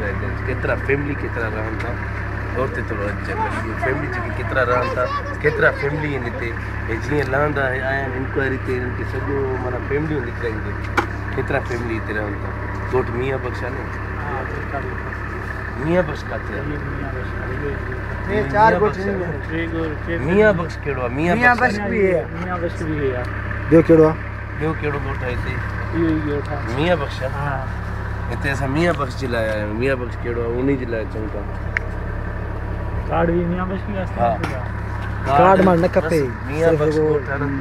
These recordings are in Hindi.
केतिरा फैमिली केतिरा रहन था औरते थोरो अचनि फैमिली जी केतिरा रहन था केतिरा फैमिली इन हिते ऐं जीअं लहंदा आया इंक्वायरी ते हिननि खे सॼो माना फैमिलियूं निकिराईंदियूं केतिरा फैमिली हिते रहन था ॻोठु मियां बख़्श आहे न मियां बख़्श किथे आहे मियां बख़्श कहिड़ो आहे मियां बख़्श बि ॿियो कहिड़ो आहे ॿियो कहिड़ो ॻोठु आहे हिते मियां बख़्श आहे इतने ऐसा मियां बख़्श जे है मियां बख़्श कहिड़ो आहे उन जे लाइ अचूं कार्ड भी मियां बख़्श जे लाइ हा कार्ड मार न खपे मियां बस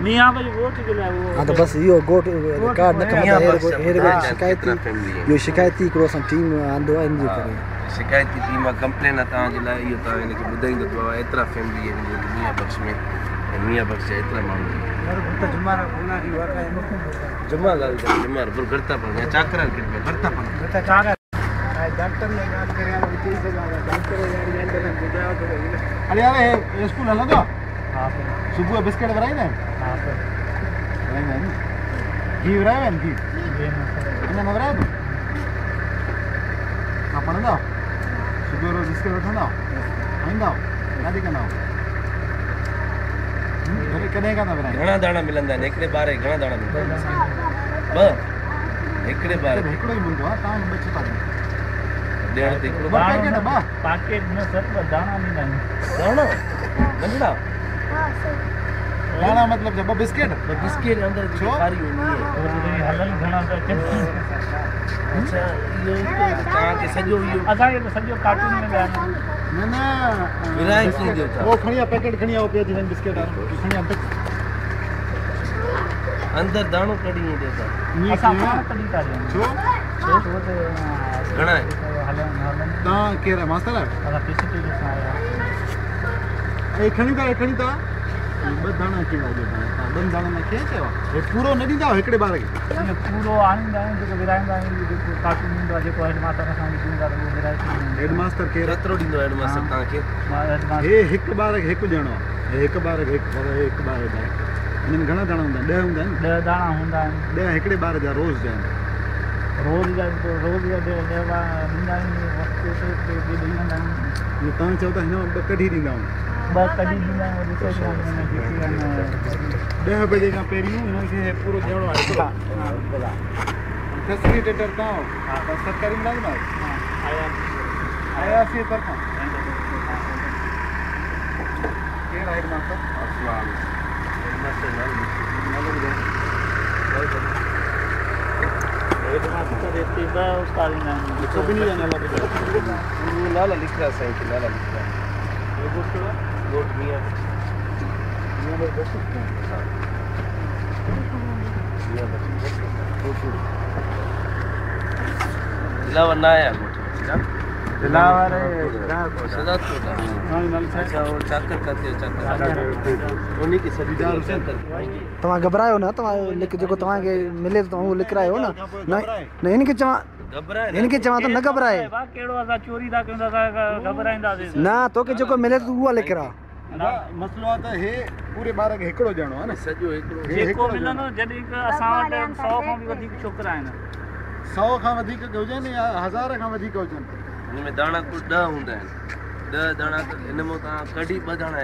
मियां बस वोट जे लाइ बस यो गोट कार्ड न खपे हेर हेर शिकायती इहो शिकायती हिकिड़ो असां टीम आंदो आहे करे शिकायती टीम आहे कंप्लेन आता है जिला इहो तव्हां फैमिली मियां बख़्श में मियां बख़्श जुमार पर करता पण ಡಾಕ್ಟರ್ अरे यार ये स्कूल है ना तो सुबह बिस्किट बनाई ने घी बनाए मैंने घी इन्हें मैं बनाया तू ना पढ़ने दो सुबह रोज बिस्किट उठाना आइंदा ना दिखना घणे घणा दाणा मिलंदा आहिनि हिकिड़े ॿार खे घणा दाणा मिलंदा आहिनि हिकिड़े ॿार हिकिड़ो ई मुंहिंजो आहे तव्हां ॿ छो था ॾियण ते हिकिड़ो पैकेट ॿ पैकेट में सर ॿ दाणा ॾींदा आहिनि दाणा नंढड़ा दाणा मतिलबु ॿ बिस्किट ॿ बिस्किट अंदरि जी कारी हूंदी आहे हलनि घणा त अच्छा इहो तव्हांखे सॼो इहो असांखे त सॼो कार्टून में ॻाल्हि न न विराए कीअं ॾियो था उहो खणी आहे पैकेट खणी आहे उहो पियो थी वञे बिस्किट वारो खणी आहे अंदर दानो कड़ी नहीं देता असा कड़ी ता छो छो घणा है ता केरा मास्टर है अरे पीछे तो जो आया ए खणी ता ए खणी ता बे दाना के लागो ता बन दाना में के छे वो पूरा नहीं दिंदा एकड़े बार के ये पूरा आनी दाना जो हिन में घणा दाणा हूंदा ॾह हूंदा आहिनि ॾह दाणा हूंदा आहिनि ॾह हिकिड़े ॿार जा रोज़ जा आहिनि रोज़ जा रोज़ जा ॾह ॾींदा आहिनि तव्हां चओ था हिन मां ॿ कढी ॾींदा आहियूं ॿ कढी ॾींदा आहियूं ॾह बजे खां पहिरियों हिनखे पूरो ॾियणो आहे फैसिलिटेटर तव्हां हा सरकारी मिलंदो न आयासीअ तरफ़ां कहिड़ा आहिनि लाला लिख रहा साइकिल लाला लिख रहा है ये बोट क्या बोट मियां मियां बस बस मियां बस बोट लावा ना है बोट ना तव्हां घबरायो न तव्हां जेको तव्हांखे मिले थो उहो लिखायो न न हिनखे चवां त न घबरायो न तोखे जेको मिले सौ खां वधीक हुजनि दाणा कुझु ॾह हूंदा आहिनि ॾह दाणा हिनमां तव्हां कढी ॿ दाणा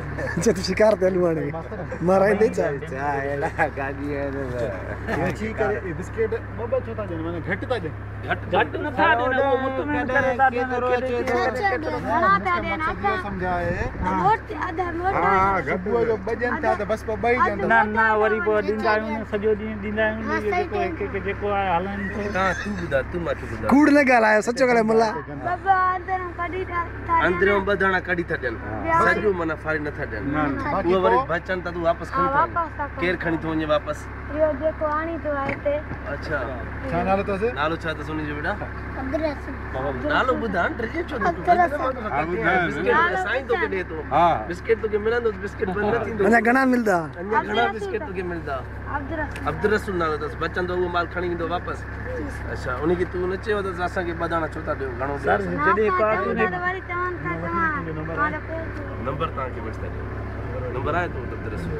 चतुर्शी कार्ड आलू आणि मराय दे चाय चाय ला गाडी आहे ना याची बिस्किट मबच होता जन माने घटता दे ਘਟ ਘਟ ਨਾ ਤਾਂ ਦੇ ਨਾ ਉਹ ਮਤ ਕਹਦੇ ਦਾ ਰੋੜੀ ਕਿ ਕਿਤਰਾ ਨਾ ਤਾਂ ਦੇ ਨਾ ਸਮਝਾਏ ਹਾਂ ਬਹੁਤ ਆਧਾਰ ਲੋੜ ਹੈ ਹਾਂ ਜਦੋਂ ਉਹ ਬਜਨ ਤਾਂ ਬਸ ਬਈ ਜਾਂਦਾ ਨਾ ਨਾ ਵਰੀ ਬੋ ਦਿੰਦਾ ਹੁੰਨ ਸਜੋ ਦਿੰਦਾ ਹੁੰਨ ਜੇ ਕੋਈ ਕਿ ਜੇ ਕੋ ਆ ਹਲਨ ਤੋਂ ਹਾਂ ਤੂੰ ਬੁਦਾ ਤੂੰ ਮਾਚ ਬੁਦਾ ਕੂੜ ਨਾ ਗਾਲਾਇਆ ਸੱਚ ਕਹ ਲੈ ਮੁੱਲਾ ਅੰਦਰੋਂ ਕਢੀ ਤਰ ਅੰਦਰੋਂ ਬਧਾਣਾ ਕਢੀ ਤਰ ਜਨ ਸਜੋ ਮਨ ਫਾਇਰ ਨਾ ਥੜ ਜਨ ਉਹ ਵਰੀ ਭਚਨ ਤੂੰ ਵਾਪਸ ਖੰਤ ਕੇ ਕੇਰ ਖਣੀ ਤੋਂ ਜੇ ਵਾਪਸ ਇਹ ਜੇ ਕੋ ਆਣੀ ਤੋਂ ਆਏ ਤੇ ਅੱਛਾ ਨਾਲੇ सुनी जो बेटा नालो बुधान ट्रिके छो तू साईं तोखे ॾे थो बिस्किट तोखे मिलंदो बिस्किट बंदि न थींदो अञा घणा मिलंदा अञा घणा बिस्किट तोखे मिलंदा अब्दुल रसूल नालो अथसि बचंदो उहो माल खणी ईंदो वापसि अच्छा उनखे तूं न चयो अथसि असांखे ॿ दाणा छो था ॾियो घणो नंबर तव्हांखे नंबर आहे तो अब्दुल रसूल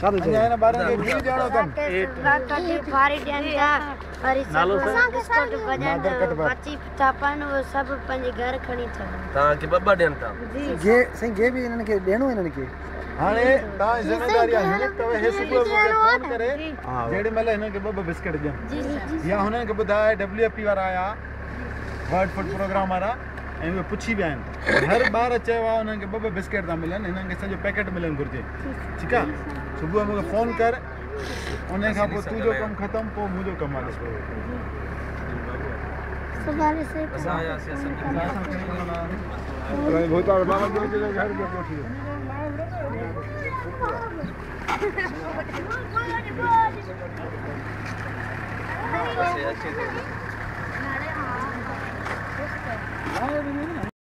ચાલો જાય બારે ગીર જાણો તમે કાકા ફારી ડેમ જા અરે નાલો સ્કોટ બજાર પાછી ચાપાનો સબ पंहिंजे घर खणी था तव्हां के बब्बा डेम था जे साईं जे बि इन्हनि खे ॾियणो इन्हनि खे हाणे तव्हां ज़िमेदारी आहे तवे हे सुबुह जो फोन करे जेॾे महिल हिननि खे ॿ ॿ बिस्किट ॾियनि या हुननि खे ॿुधाए डब्ल्यू एफ पी वारा आया वर्ल्ड फूड प्रोग्राम वारा ऐं पुछी भी हर बार चयो आहे बिस्किट था मिलन इन सो पैकेट मिलन घुर्ज ठीक है सुबह मुझे फ़ोन कर उन तू पोइ तुंहिंजो कमु ख़तमु पोइ मुंहिंजो कमु Hayır, benim.